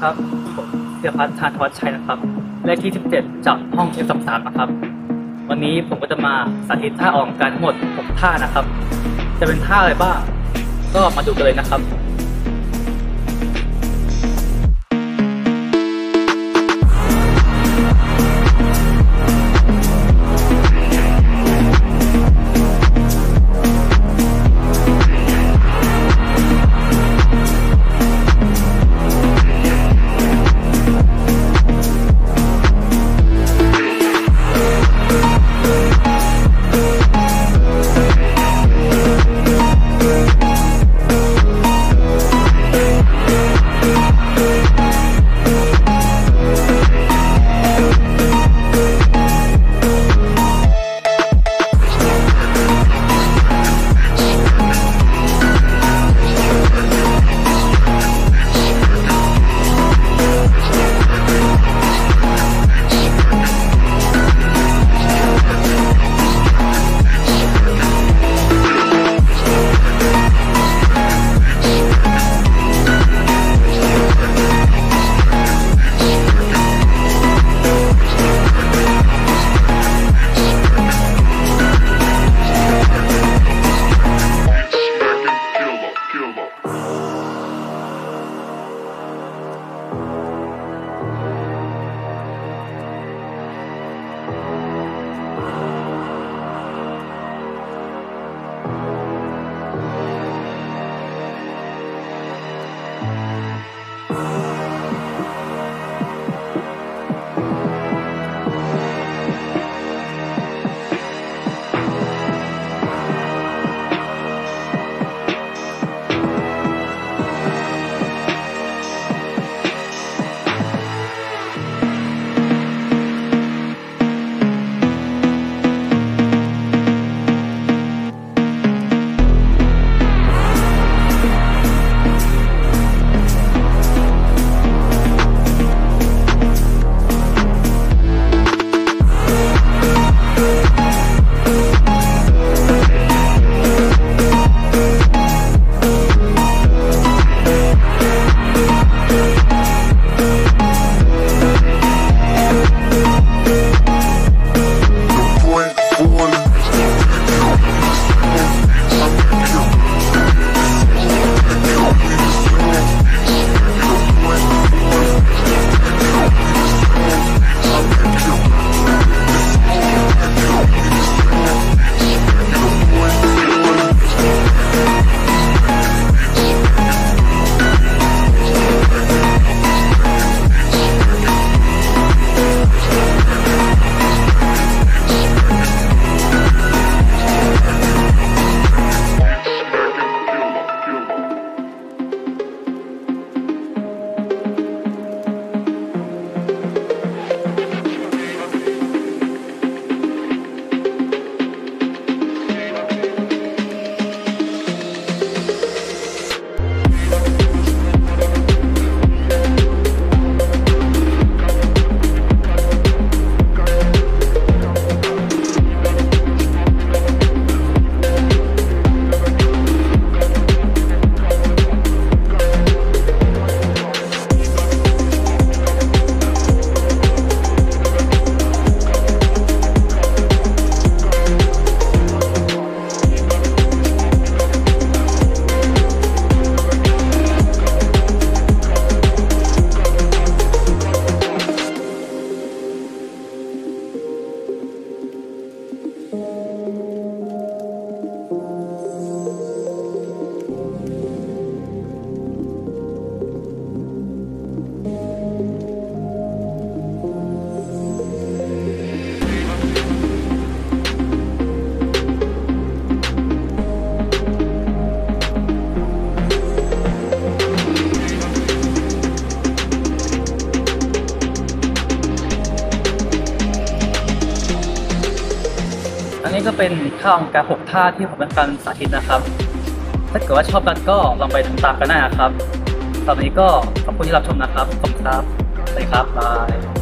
ครับผมเสียพัฒน์ชาญวัชชัยนะครับ เลขที่ 17 จากห้องเทปสามนะครับ วันนี้ผมก็จะมาสาธิตท่าออกกำลังกายทั้งหมด 6 ท่านะครับ จะเป็นท่าอะไรบ้าง ก็มาดูกันเลยนะครับ อันนี้ก็เป็นท่าอองการหกท่าที่ผมเป็นการสาธิตนะครับ ถ้าเกิดว่าชอบกันก็ลองไปทำตามกันได้นะครับตอนนี้ก็ขอบคุณที่รับชมนะครับขอบคุณครับสวัสดีครับบาย